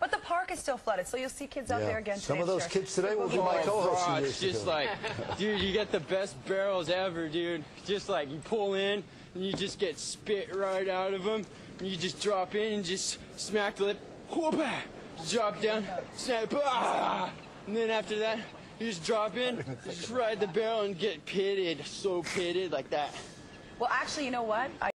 But the park is still flooded, so you'll see kids out Yeah. there again Some today, of those sure. kids today will be Oh, my co-hosts it's just ago. like, dude, you get the best barrels ever, dude. Just like you pull in and you just get spit right out of them. And you just drop in and just smack the lip, whoop, ah, drop down, snap, ah! and then after that, you just drop in, just ride the barrel and get pitted, so pitted like that. Well, actually, you know what? I